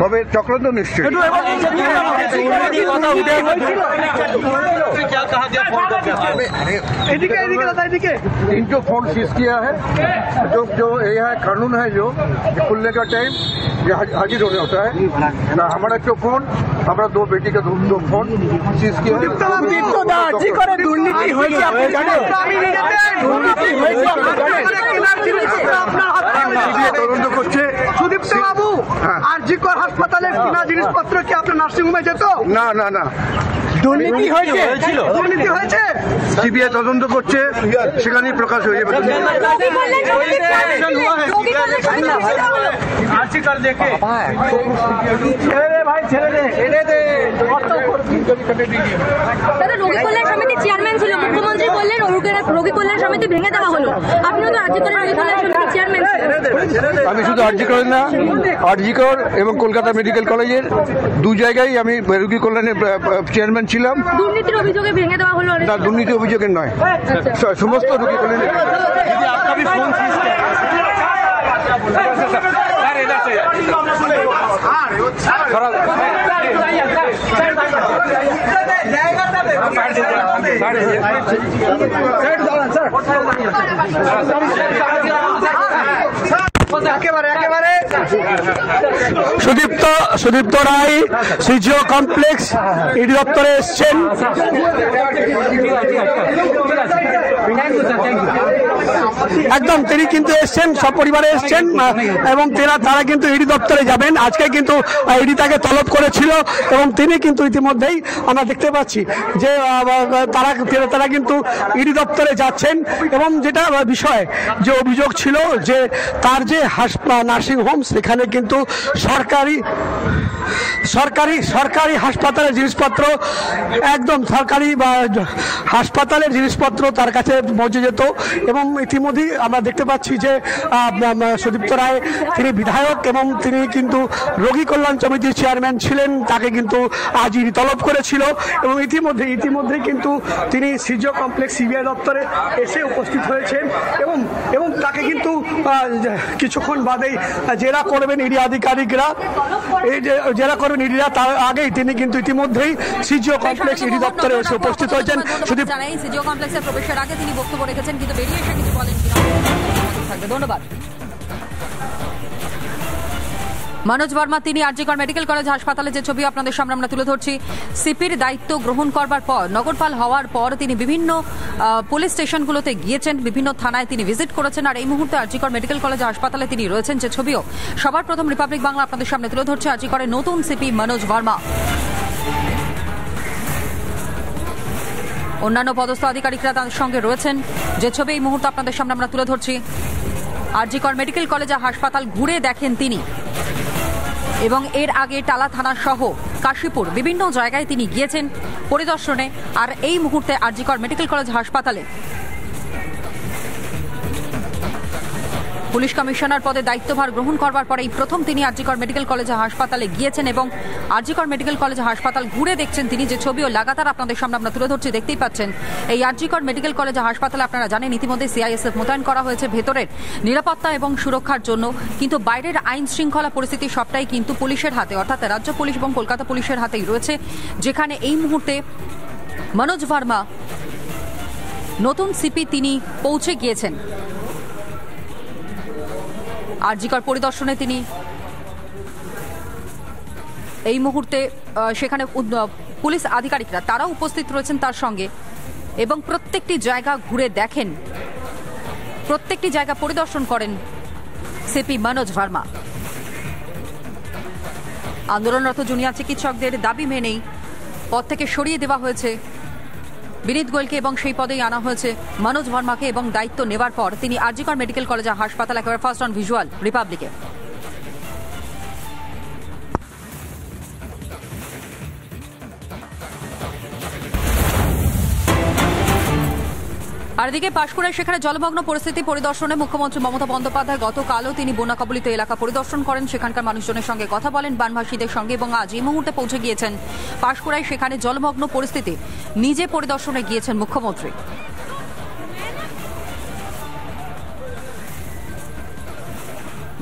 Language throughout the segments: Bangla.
তবে চক্রান্ত নিশ্চয়ই এদিকে এদিকে দাদা এদিকে इनको फोन सीज किया है जो जो यह कानून है जो ये खुलने का टाइम ये हाज- हाजिर होने होता है ना हमारा जो फोन हमारा दो बेटी का दो, दो फोन सीज किया है দীপ্ত দা জি করে দুর্নীতি হয়েছে আপনি জানেন দুর্নীতি হয়েছে আপনি তদন্ত করছে। সুদীপ্ত বাবু হ্যাঁ। আর জিকর হাসপাতালে কেনা জিনিসপত্র কি আপনার নার্সিংহোমে যেত? না না না। দুর্নীতি হয়েছে। দুর্নীতি হয়েছে? সিবিআই তদন্ত করছে। সেখানেই প্রকাশ হয়ে যাবে। দাদা রোগী কল্যাণ সমিতির চেয়ারম্যান ছিল। মুখ্যমন্ত্রী বললেন রোগী- রোগী কল্যাণ সমিতি ভেঙে দেওয়া হলো। আপনিও তো রাজ্য করে রোগী কল্যাণ সমিতির চেয়ারম্যান আমি শুধু আরজিকর না আরজিকর এবং কলকাতা মেডিকেল কলেজের দু জায়গায় আমি রোগী কল্যাণের চেয়ারম্যান ছিলাম। দুর্নীতির অভিযোগে ভেঙে দেওয়া হলো না দুর্নীতি অভিযোগের নয়। সমস্ত রোগী কল্যাণের Sudipta Sudipta Roy CGO complex ED দপ্তরে এসছেন। একদম, তিনি কিন্তু এসছেন সপরিবারে এসছেন এবং তেরা, তারা কিন্তু ইডি দপ্তরে যাবেন। আজকে কিন্তু ইডি তাকে তলব করেছিল, এবং তিনি কিন্তু ইতিমধ্যেই আমরা দেখতে পাচ্ছি যে তারা তারা কিন্তু ইডি দপ্তরে যাচ্ছেন, এবং যেটা বিষয়, যে অভিযোগ ছিল যে তার যে নার্সিং হোম সেখানে কিন্তু সরকারি সরকারি সরকারি হাসপাতালের জিনিসপত্র, একদম সরকারি বা হাসপাতালের জিনিসপত্র তার কাছে পৌঁছে যেত। এবং ইতিমধ্যেই আমরা দেখতে পাচ্ছি যে সুদীপ্ত রায় তিনি বিধায়ক এবং তিনি কিন্তু রোগী কল্যাণ সমিতির চেয়ারম্যান ছিলেন, তাকে কিন্তু আজই তলব করেছিল। এবং ইতিমধ্যে ইতিমধ্যে কিন্তু তিনি সিজিও কমপ্লেক্স সিবিআই দপ্তরে এসে উপস্থিত হয়েছেন এবং এবং তাকে কিন্তু কিছুক্ষণ বাদেই জেরা করবেন ইডি আধিকারিকরা। এই যে জেরা করবেন ইডিরা তার আগেই তিনি কিন্তু ইতিমধ্যেই সিজিও কমপ্লেক্স ইডি দপ্তরে এসে উপস্থিত হয়েছেন। সুদীপ জানাই সিজিও কমপ্লেক্সে প্রবেশের আগে তিনি বক্তব্য রেখেছেন কিন্তু বেরিয়ে এসে কিছু বলেন কিনা ধন্যবাদ। মনোজ বর্মা, তিনি আরজিকর মেডিকেল কলেজ হাসপাতালে যে ছবি আপনাদের সামনে আমরা তুলে ধরছি, সিপির দায়িত্ব গ্রহণ করবার পর, নগরপাল হওয়ার পর তিনি বিভিন্ন পুলিশ স্টেশনগুলোতে গিয়েছেন, বিভিন্ন থানায় তিনি ভিজিট করেছেন, আর এই মুহূর্তে আরজিকর মেডিকেল কলেজ হাসপাতালে তিনি রয়েছেন যে ছবিও। সবার প্রথম রিপাবলিক বাংলা আপনাদের সামনে তুলে ধরছে আরজিকরের নতুন সিপি মনোজ বর্মা। অন্যান্য পদস্থ আধিকারিকরা তাদের সঙ্গে রয়েছেন, যে ছবি এই মুহূর্তে আপনাদের সামনে আমরা তুলে ধরছি। আরজিকর মেডিকেল কলেজ হাসপাতাল ঘুরে দেখেন তিনি। এবং এর আগে টালা থানা সহ কাশীপুর বিভিন্ন জায়গায় তিনি গিয়েছেন পরিদর্শনে। আর এই মুহূর্তে আরজিকর মেডিকেল কলেজ হাসপাতালে পুলিশ কমিশনার পদে দায়িত্বভার গ্রহণ করবার পরেই প্রথম তিনি আরজিকর মেডিকেল কলেজ হাসপাতালে গিয়েছেন এবং আরজিকর মেডিকেল কলেজ হাসপাতাল ঘুরে দেখছেন তিনি যে ছবিও লাগাতার আপনাদের সামনে আমরা তুলে ধরছি, দেখতেই পাচ্ছেন। এই আরজিকর মেডিকেল কলেজ হাসপাতালে আপনারা জানেন, ইতিমধ্যে সিআইএসএফ মোতায়েন করা হয়েছে ভেতরের নিরাপত্তা এবং সুরক্ষার জন্য। কিন্তু বাইরের আইন শৃঙ্খলা পরিস্থিতি সবটাই কিন্তু পুলিশের হাতে, অর্থাৎ রাজ্য পুলিশ এবং কলকাতা পুলিশের হাতেই রয়েছে। যেখানে এই মুহূর্তে মনোজ ভার্মা, নতুন সিপি তিনি পৌঁছে গিয়েছেন। আরজিকর পরিদর্শনে তিনি এই মুহূর্তে সেখানে পুলিশ আধিকারিকরা, তারাও উপস্থিত রয়েছেন তার সঙ্গে এবং প্রত্যেকটি জায়গা ঘুরে দেখেন। প্রত্যেকটি জায়গা পরিদর্শন করেন সিপি মনোজ ভার্মা। আন্দোলনরত জুনিয়র চিকিৎসকদের দাবি মেনেই পদ থেকে সরিয়ে দেওয়া হয়েছে বিনীত গোয়েলকে এবং সেই পদেই আনা হয়েছে মনোজ ভার্মাকে এবং দায়িত্ব নেবার পর তিনি আরজিকর মেডিকেল কলেজ হাসপাতাল, একেবারে ফার্স্ট অন ভিজুয়াল রিপাবলিকে আর এদিকে পাশকুড়ায় সেখানে জলমগ্ন পরিস্থিতি পরিদর্শনে মুখ্যমন্ত্রী মমতা বন্দ্যোপাধ্যায় গতকালও তিনি বন্যা কবলিত এলাকা পরিদর্শন করেন। সেখানকার মানুষজনের সঙ্গে কথা বলেন বানভাসীদের সঙ্গে এবং আজ এই মুহূর্তে পৌঁছে গিয়েছেন পাশকুড়ায় সেখানে জলমগ্ন পরিস্থিতি। নিজে পরিদর্শনে গিয়েছেন মুখ্যমন্ত্রী।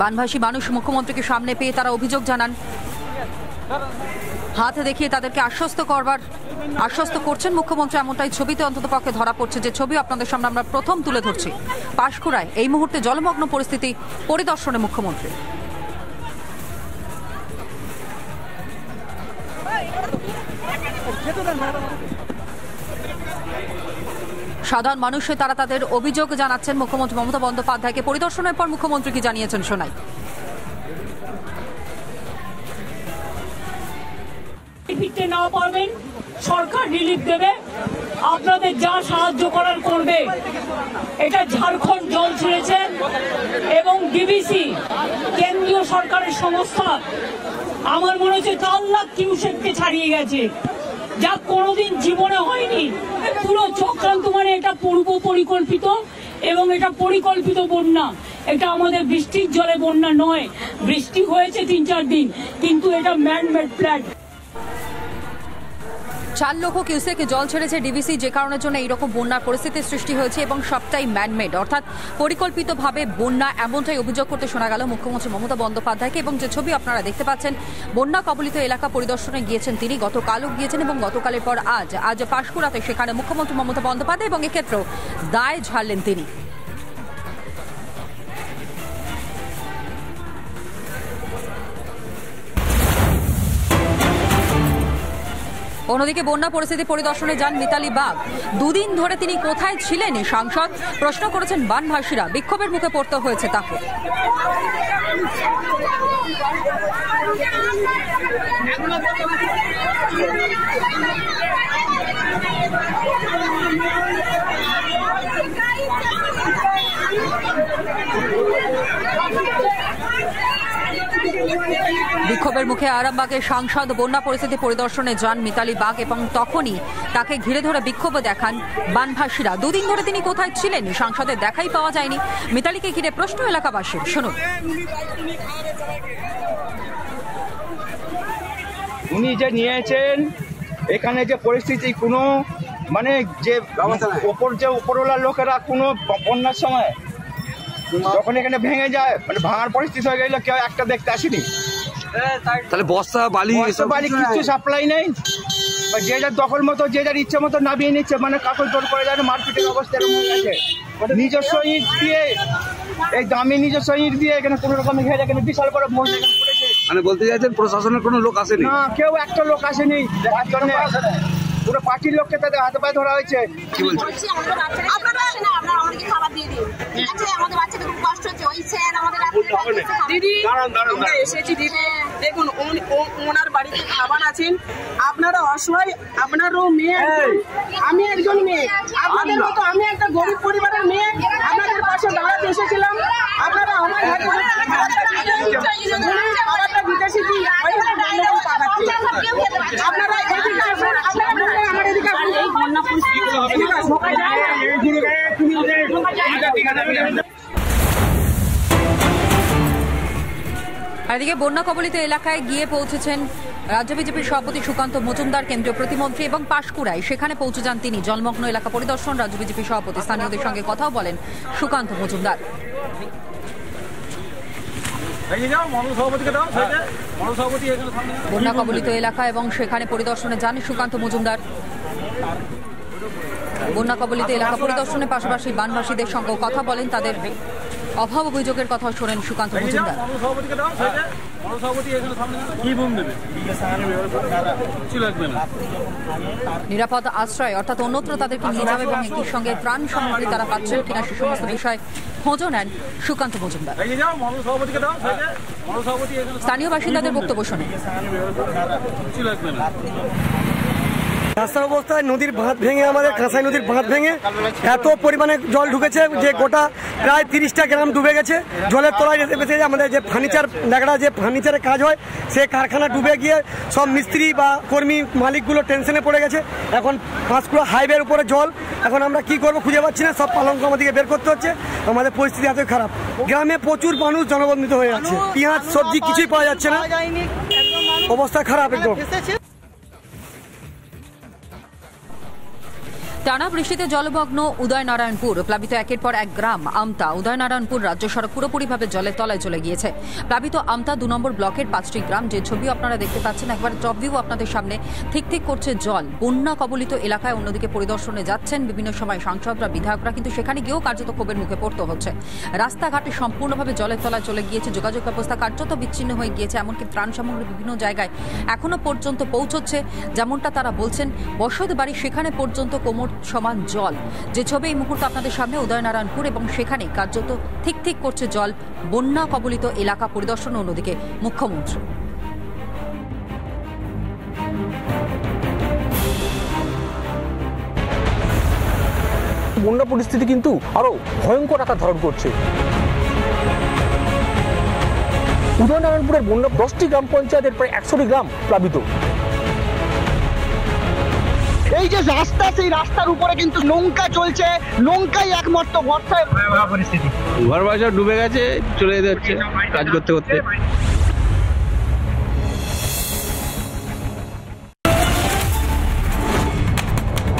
বানভাসী মানুষ মুখ্যমন্ত্রীকে সামনে পেয়ে তারা অভিযোগ জানান। হাত দেখিয়ে তাদেরকে আশ্বস্ত করবার, আশ্বস্ত করছেন মুখ্যমন্ত্রী, এমনটাই ছবিতে অন্তত পক্ষে ধরা পড়ছে যে ছবি আপনাদের সামনে আমরা প্রথম তুলে ধরছি। পাশকুড়ায় এই মুহূর্তে জলমগ্ন পরিস্থিতি পরিদর্শনে মুখ্যমন্ত্রী। সাধারণ মানুষে তারা তাদের অভিযোগ জানাচ্ছেন মুখ্যমন্ত্রী মমতা বন্দ্যোপাধ্যায়কে। পরিদর্শনের পর মুখ্যমন্ত্রী কি জানিয়েছেন শোনাই। ফিরতে না পারবেন। সরকার রিলিফ দেবে। আপনাদের যা সাহায্য করার করবে, এটা ঝাড়খণ্ড জল ছেড়েছে এবং ডিবিসি কেন্দ্রীয় সরকারের সংস্থা, আমার মনে হচ্ছে চার লাখ কিউসেককে ছাড়িয়ে গেছে। যা কোনোদিন জীবনে হয়নি। পুরো চক্রান্ত মানে এটা পূর্ব পরিকল্পিত এবং এটা পরিকল্পিত বন্যা। এটা আমাদের বৃষ্টির জলে বন্যা নয়। বৃষ্টি হয়েছে তিন চার দিন, কিন্তু এটা ম্যান মেড প্ল্যান চার লক্ষ কিউসেক জল ছেড়েছে ডিভিসি যে কারণের জন্য এইরকম বন্যার পরিস্থিতির সৃষ্টি হয়েছে এবং সবটাই ম্যানমেড অর্থাৎ পরিকল্পিতভাবে বন্যা এমনটাই অভিযোগ করতে শোনা গেল মুখ্যমন্ত্রী মমতা বন্দ্যোপাধ্যায়কে এবং যে ছবি আপনারা দেখতে পাচ্ছেন, বন্যা কবলিত এলাকা পরিদর্শনে গিয়েছেন তিনি, গতকালও গিয়েছেন এবং গতকালের পর আজ। আজ পাশকুড়াতে সেখানে মুখ্যমন্ত্রী মমতা বন্দ্যোপাধ্যায় এবং এক্ষেত্রেও দায় ঝাড়লেন তিনি। অন্যদিকে বন্যা পরিস্থিতি পরিদর্শনে যান মিতালি বাগ। দুদিন ধরে তিনি কোথায় ছিলেন এই সাংসদ? প্রশ্ন করেছেন বানভাসীরা বিক্ষোভের মুখে পড়তে হয়েছে তাকে। বিক্ষোভের মুখে আরামবাগের সাংসদ বন্যা পরিস্থিতি পরিদর্শনে যান মিতালি বাগ এবং তখনই তাকে ঘিরে ধরে বিক্ষোভ দেখান বানভাসীরা। দুদিন ধরে তিনি কোথায় ছিলেন? সাংসদের দেখাই পাওয়া যায়নি। মিতালিকে ঘিরে প্রশ্ন এলাকাবাসীর। শুনুন। উনি যে নিয়েছেন এখানে যে পরিস্থিতি কোনো মানে যে ওপর যে উপরওয়ালা লোকেরা কোনো বন্যার সময় যখন এখানে ভেঙে যায় মানে ভাঙার পরিস্থিতি হয়ে গেলে কেউ একটা দেখতে আসেনি। তাহলে বস্তা বালি বাড়ি কিছু সাপ্লাই নেই? বা যে যার দখল মতো যে যার ইচ্ছে মতো নামিয়ে নিচ্ছে মানে কাকল জোর করে যায় মারপিটের অবস্থা এরকম হয়ে গেছে। নিজস্ব ইট দিয়ে এই দামি নিজস্ব ইট দিয়ে এখানে কোনো রকম ঘেরে এখানে বিশাল বড় করেছে মানে বলতে চাইছেন প্রশাসনের কোনো লোক আসেনি? না কেউ একটা লোক আসেনি দেখার জন্য পুরো পার্টির লোককে তাদের হাতে পায়ে ধরা হয়েছে। কি বলছে খাবার দিয়ে দিন ঠিক আছে আমাদের বাচ্চাদের খুব কষ্ট হচ্ছে ওই স্যার আমাদের দিদি আমরা এসেছি দিদি দেখুন ওনার বাড়িতে খাবার আছেন আপনারা অসহায় আপনারও মেয়ে আমি একজন মেয়ে আপনাদের মতো আমি একটা গরিব পরিবারের মেয়ে আপনাদের পাশে দাঁড়াতে এসেছিলাম আপনারা আমার হাতে খাবারটা এদিকে আসুন আপনারা এদিকে বন্যা কবলিত এলাকায় গিয়ে পৌঁছেছেন রাজ্য বিজেপির সভাপতি সুকান্ত মজুমদার কেন্দ্রীয় প্রতিমন্ত্রী এবং পাশকুড়ায়। সেখানে পৌঁছে যান তিনি। জলমগ্ন এলাকা পরিদর্শন রাজ্য বিজেপি সভাপতি। স্থানীয়দের সঙ্গে কথাও বলেন সুকান্ত মজুমদার। বন্যা কবলিত এলাকা এবং সেখানে পরিদর্শনে যান সুকান্ত মজুমদার। বন্যা কবলিত এলাকা পরিদর্শনের পাশাপাশি বানবাসীদের সঙ্গেও কথা বলেন তাদের। অভাব অভিযোগের কথা শোনেন সুকান্ত মজুমদার। নিরাপদ আশ্রয় অর্থাৎ অন্যত্র তাদেরকে নিয়ে যাবে এবং একই সঙ্গে ত্রাণ সামগ্রী তারা পাচ্ছেন কিনা সে সমস্ত বিষয় খোঁজও নেন সুকান্ত মজুমদার। স্থানীয় বাসিন্দাদের বক্তব্য শোনেন। রাস্তার অবস্থায় নদীর বাঁধ ভেঙে আমাদের কাঁসাই নদীর বাঁধ ভেঙে এত পরিমাণে জল ঢুকেছে যে গোটা প্রায় তিরিশটা গ্রাম ডুবে গেছে। জলের তলায় যেতে পেতে আমাদের যে ফার্নিচার ন্যাকড়া যে ফার্নিচারের কাজ হয় সে কারখানা ডুবে গিয়ে সব মিস্ত্রি বা কর্মী মালিকগুলো টেনশনে পড়ে গেছে। এখন পাঁচকুড়া হাইওয়ের উপরে জল। এখন আমরা কি করব খুঁজে পাচ্ছি না সব পালঙ্ক আমাদেরকে বের করতে হচ্ছে। আমাদের পরিস্থিতি এতই খারাপ। গ্রামে প্রচুর মানুষ জনবন্ধিত হয়ে আছে পেঁয়াজ সবজি কিছুই পাওয়া যাচ্ছে না। অবস্থা খারাপ একদম। টানা বৃষ্টিতে জলমগ্ন উদয়নারায়ণপুর। প্লাবিত একের পর এক গ্রাম আমতা। উদয়নারায়ণপুর রাজ্য সড়ক পুরোপুরিভাবে জলের তলায় চলে গিয়েছে। প্লাবিত আমতা দু নম্বর ব্লকের পাঁচটি গ্রাম। যে ছবি আপনারা দেখতে পাচ্ছেন, একবার টপ ভিউ আপনাদের সামনে। ঠিক ঠিক করছে জল। বন্যা কবলিত এলাকায় অন্যদিকে পরিদর্শনে যাচ্ছেন বিভিন্ন সময় সাংসদরা, বিধায়করা, কিন্তু সেখানে গিয়েও কার্যত ক্ষোভের মুখে পড়তে হচ্ছে। রাস্তাঘাটে সম্পূর্ণভাবে জলের তলায় চলে গিয়েছে। যোগাযোগ ব্যবস্থা কার্যত বিচ্ছিন্ন হয়ে গিয়েছে, এমনকি ত্রাণ সামগ্রী বিভিন্ন জায়গায় এখনও পর্যন্ত পৌঁছচ্ছে। যেমনটা তারা বলছেন, বসত বাড়ি সেখানে পর্যন্ত কোমর সমান জল। যে ছবি এই মুহূর্তে আপনাদের সামনে, উদয়নারায়ণপুর, এবং সেখানে কার্যত ঠিক ঠিক করছে জল বন্যা কবলিত এলাকা পরিদর্শন অন্যদিকে মুখ্যমন্ত্রী। বন্যা পরিস্থিতি কিন্তু আরও ভয়ঙ্কর আকার ধারণ করছে। উদয়নারায়ণপুরের বন্যা দশটি গ্রাম পঞ্চায়েতের প্রায় একশোটি গ্রাম প্লাবিত। এই যে রাস্তা সেই রাস্তার উপরে কিন্তু নৌকা চলছে। নৌকাই একমাত্র ভরসায় ভয়াবহ পরিস্থিতি। ঘর বাসা ডুবে গেছে চলে যাচ্ছে কাজ করতে করতে।